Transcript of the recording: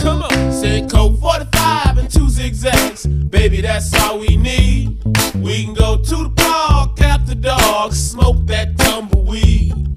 Come on. Said code 45 and two zigzags. Baby, that's all we need. We can go to the park, cap the smoke that gum